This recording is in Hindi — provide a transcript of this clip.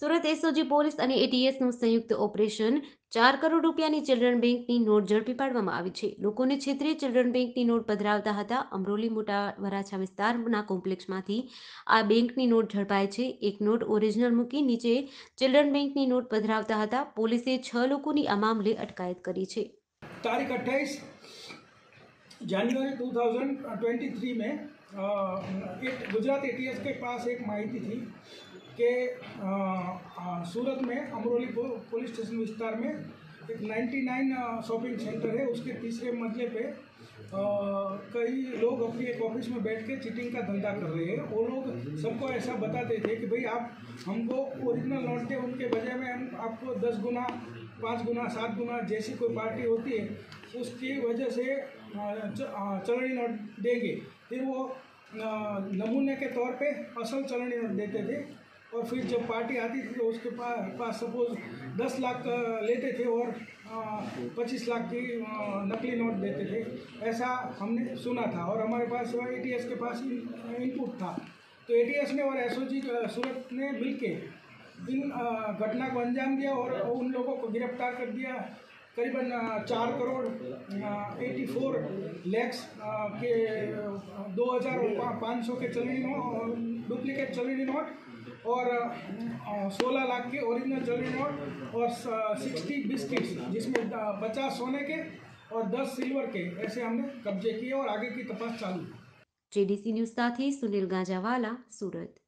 સુરત એસઓજી પોલીસ અને એટીએસનું સંયુક્ત ઓપરેશન ચાર કરોડ રૂપિયાની ચિલ્ડ્રન બેંકની નોટ ઝડપી પાડવામાં આવી છે લોકોને છેતરી ચિલ્ડ્રન બેંકની નોટ પધરાવતા હતા અમરોલી મોટા વરાછા વિસ્તારના કોમ્પ્લેક્સમાંથી આ બેંકની નોટ ઝડપાય છે એક નોટ ઓરિજિનલ મૂકી નીચે ચિલ્ડ્રન બેંકની નોટ પધરાવતા હતા પોલીસે છ લોકોની આ મામલે અટકાયત કરી છે तारीख अट्ठाईस जनवरी 2023 में अ, एक गुजरात एटीएस के पास एक माहिती थी कि अ, अ, सूरत में अमरोली पुलिस स्टेशन विस्तार में एक 99 अ, शॉपिंग सेंटर है। उसके तीसरे मंजिले पे कई लोग अपनी एक ऑफ़िस में बैठ के चीटिंग का धंधा कर रहे हैं। वो लोग सबको ऐसा बताते थे कि भाई आप हमको ओरिजिनल नोट दे उनके बजाय में हम आपको दस गुना पाँच गुना सात गुना जैसी कोई पार्टी होती है उसकी वजह से चलनी नोट देंगे। फिर वो नमूने के तौर पे असल चलनी नोट देते थे। और फिर जब पार्टी आती थी तो उसके पास पास सपोज़ दस लाख लेते थे और पच्चीस लाख की नकली नोट देते थे। ऐसा हमने सुना था और हमारे पास ए के पास इनपुट था। तो ए ने और एसओजी सूरत ने मिलके इन घटना को अंजाम दिया और उन लोगों को गिरफ़्तार कर दिया। करीबन चार करोड़ एटी फोर लैक्स के, दो हज़ार पाँच सौ के चलनी नोट डुप्लीकेट चलनी नोट और सोलह लाख के ओरिजिनल ज्वेलरी नोट और सिक्सटी बिस्किट्स जिसमें पचास सोने के और दस सिल्वर के, ऐसे हमने कब्जे किए और आगे की तपास चालू। जेडीसी न्यूज़ साथी सुनील गाजावाला, सूरत।